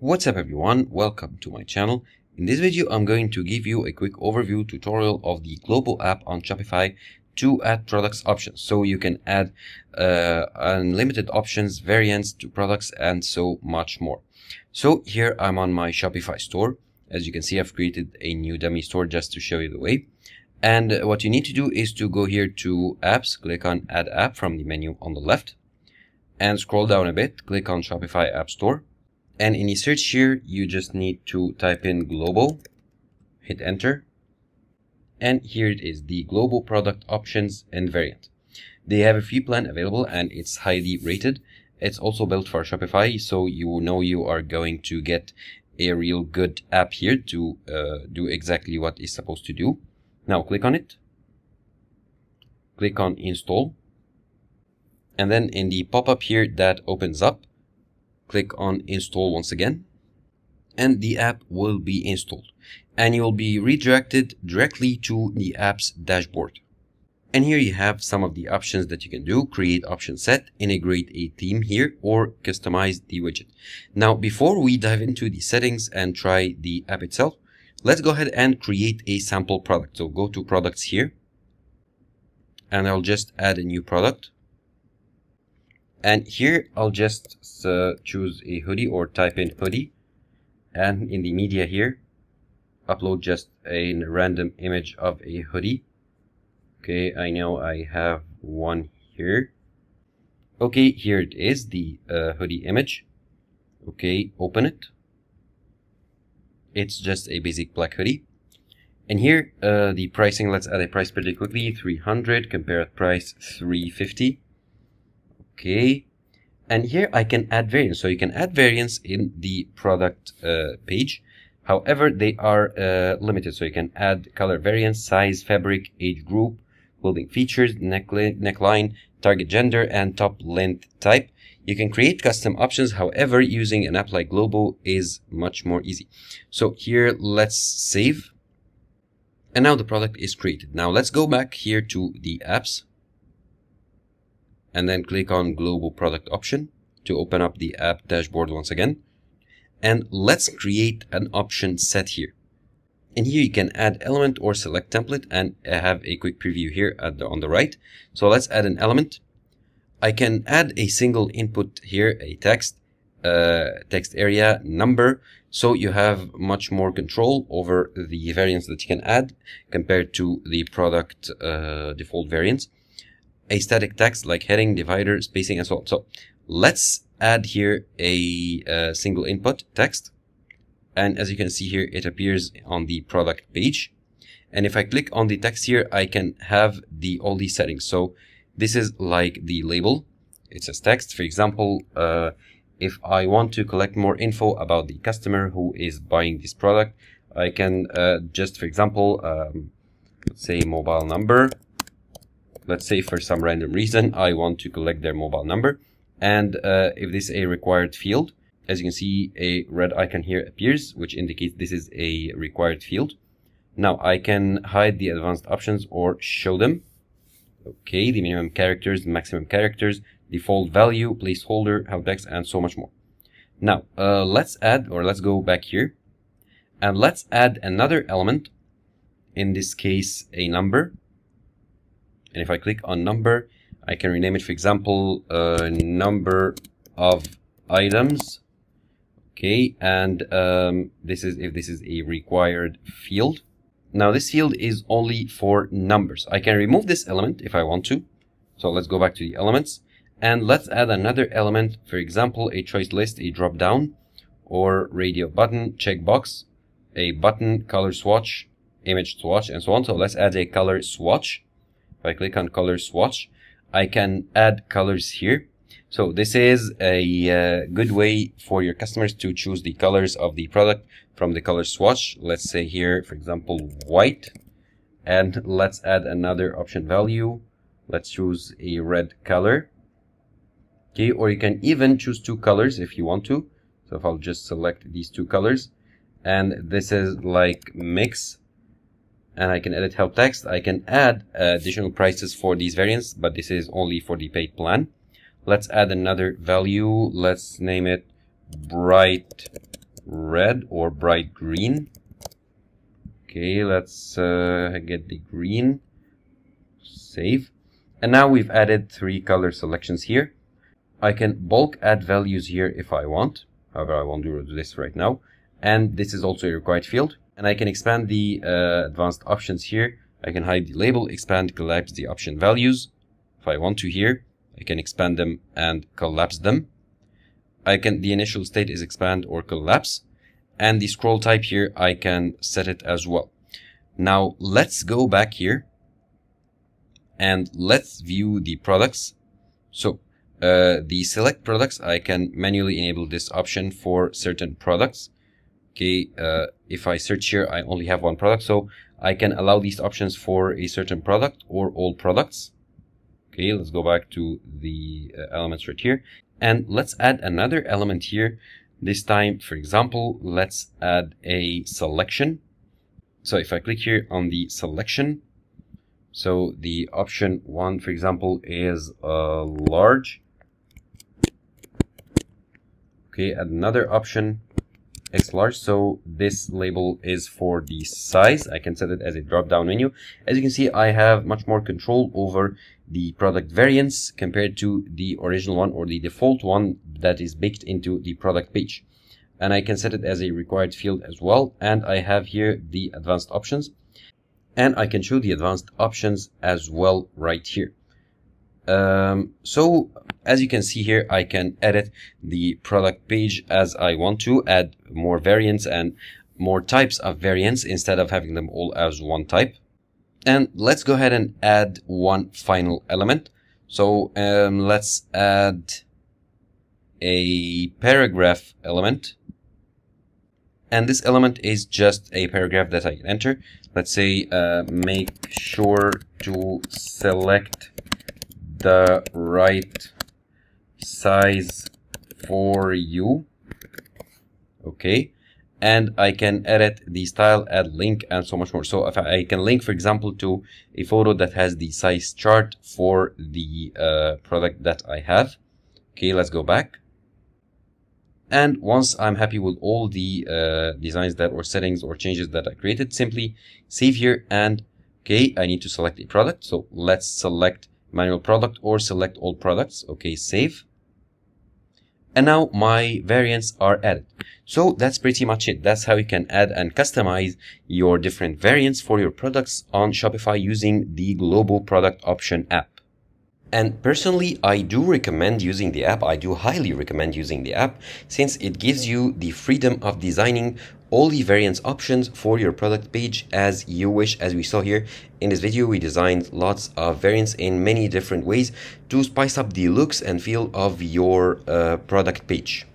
What's up everyone, welcome to my channel. In this video I'm going to give you a quick overview tutorial of the Globo app on Shopify to add products options. So you can add uh, unlimited options, variants to products and so much more. So here I'm on my Shopify store. As you can see I've created a new dummy store just to show you the way. And what you need to do is to go here to apps, click on add app from the menu on the left and scroll down a bit, click on Shopify App Store. And in the search here, you just need to type in Globo, hit enter. And here it is, the Globo product options and variant. They have a free plan available and it's highly rated. It's also built for Shopify, so you know you are going to get a real good app here to uh, do exactly what it's supposed to do. Now click on it. Click on install and then in the pop-up here that opens up, click on install once again, and the app will be installed. And you'll be redirected directly to the app's dashboard. And here you have some of the options that you can do. Create option set, integrate a theme here, or customize the widget. Now, before we dive into the settings and try the app itself, let's go ahead and create a sample product. So go to products here, and I'll just add a new product and here I'll just uh, choose a hoodie or type in hoodie. And in the media here upload just a random image of a hoodie. Okay I know I have one here. Okay here it is the uh, hoodie image. Okay open it. It's just a basic black hoodie. And here uh, the pricing let's add a price pretty quickly 300 compare price 350 okay. And here I can add variants. So you can add variants in the product uh, page. However they are uh, limited. So you can add color variants size fabric age group clothing features neckline, neckline target gender and top length type. You can create custom options. However using an app like Globo is much more easy. So here let's save. And now the product is created. Now let's go back here to the apps and then click on Globo product option to open up the app dashboard once again. And let's create an option set here. And here you can add element or select template and I have a quick preview here the, on the right. So let's add an element. I can add a single input here, a text, uh, text area number. So you have much more control over the variants that you can add compared to the product uh, default variants a static text like heading, divider, spacing, and so on. So let's add here a, a single input text. And as you can see here, it appears on the product page. And if I click on the text here, I can have the all these settings. So this is like the label. It says text. For example, uh, if I want to collect more info about the customer who is buying this product, I can uh, just, for example, um, say mobile number let's say for some random reason I want to collect their mobile number. And uh, if this is a required field as you can see a red icon here appears which indicates this is a required field. Now I can hide the advanced options or show them. Okay the minimum characters maximum characters default value placeholder help text and so much more. Now uh, let's add or let's go back here. And let's add another element in this case a number and if I click on number, I can rename it, for example, uh, number of items. Okay, and um, this is if this is a required field. Now this field is only for numbers. I can remove this element if I want to. So let's go back to the elements and let's add another element. For example, a choice list, a drop down or radio button, checkbox, a button, color swatch, image swatch, and so on. So let's add a color swatch. If I click on color swatch, I can add colors here. So this is a uh, good way for your customers to choose the colors of the product from the color swatch. Let's say here, for example, white. And let's add another option value. Let's choose a red color. Okay, or you can even choose two colors if you want to. So if I'll just select these two colors. And this is like mix and I can edit help text. I can add additional prices for these variants, but this is only for the paid plan. Let's add another value. Let's name it bright red or bright green. Okay, let's uh, get the green. Save. And now we've added three color selections here. I can bulk add values here if I want. However, I won't do this right now. And this is also a required field. And I can expand the uh, advanced options here. I can hide the label, expand, collapse the option values. If I want to here, I can expand them and collapse them. I can, the initial state is expand or collapse. And the scroll type here, I can set it as well. Now let's go back here and let's view the products. So uh, the select products, I can manually enable this option for certain products. Okay, uh, if I search here, I only have one product, so I can allow these options for a certain product or all products. Okay, let's go back to the uh, elements right here. And let's add another element here. This time, for example, let's add a selection. So if I click here on the selection, so the option one, for example, is uh, large. Okay, another option X large. So this label is for the size. I can set it as a drop down menu. As you can see, I have much more control over the product variants compared to the original one or the default one that is baked into the product page. And I can set it as a required field as well. And I have here the advanced options and I can show the advanced options as well right here. Um, so as you can see here, I can edit the product page as I want to, add more variants and more types of variants instead of having them all as one type. And let's go ahead and add one final element. So um, let's add a paragraph element. And this element is just a paragraph that I can enter. Let's say uh, make sure to select the right size for you. Okay. And I can edit the style, add link, and so much more. So if I, can link, for example, to a photo that has the size chart for the uh, product that I have. Okay, let's go back. And once I'm happy with all the uh, designs that or settings or changes that I created, simply save here and okay, I need to select a product. So let's select manual product or select all products. Okay, save. And now my variants are added. So that's pretty much it. That's how you can add and customize your different variants for your products on Shopify using the Globo product option app. And personally, I do recommend using the app. I do highly recommend using the app since it gives you the freedom of designing all the variants options for your product page as you wish. As we saw here in this video, we designed lots of variants in many different ways to spice up the looks and feel of your uh, product page.